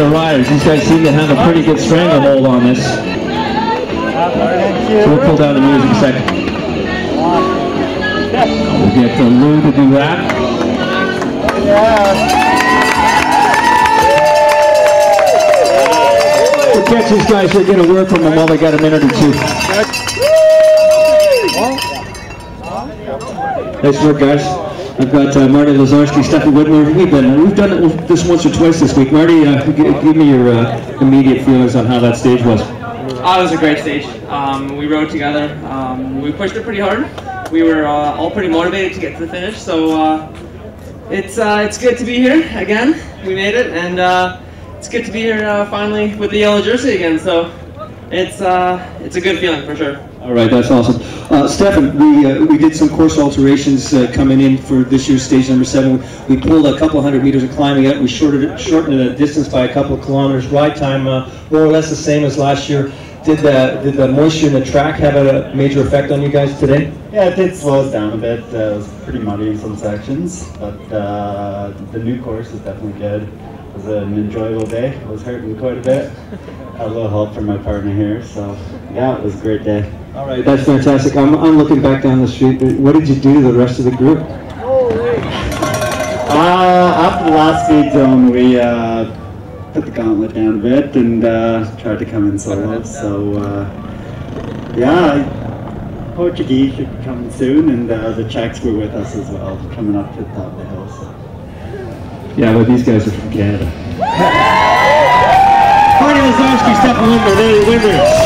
other riders. These guys seem to have a pretty good stranglehold on this. So we'll pull down the music a second. We'll get uh, Lou to do that. We'll catch these guys. We'll get a word from them while they got a minute or two. Nice work, guys. I've got uh, Marty Lazarski, Stefan Widmer. We've been we've done this once or twice this week. Marty, uh, give me your uh, immediate feelings on how that stage was. Oh, it was a great stage. Um, we rode together. Um, we pushed it pretty hard. We were uh, all pretty motivated to get to the finish. So uh, it's uh, it's good to be here again. We made it, and it's good to be here finally with the yellow jersey again. So it's it's a good feeling for sure. All right, that's awesome. Uh, Stefan, we uh, we did some course alterations uh, coming in for this year's stage number seven. We pulled a couple hundred meters of climbing out. We shortened it, shortened the distance by a couple of kilometers. Ride time uh, more or less the same as last year. Did the did the moisture in the track have a major effect on you guys today? Yeah, it did slow us down a bit. Uh, it was pretty muddy in some sections, but uh, the new course is definitely good. It was an enjoyable day. I was hurting quite a bit. Had a little help from my partner here, so yeah, it was a great day. All right, that's fantastic. I'm, I'm looking back down the street. What did you do to the rest of the group? Uh, after the last speed zone, we uh, put the gauntlet down a bit and uh, tried to come in solo. So uh, yeah, Portuguese should be coming soon, and uh, the Czechs were with us as well, coming up to the top of the hill. So. Yeah, but these guys are from Canada. Marty Lazarski, Stefan Widmer, they're the winners.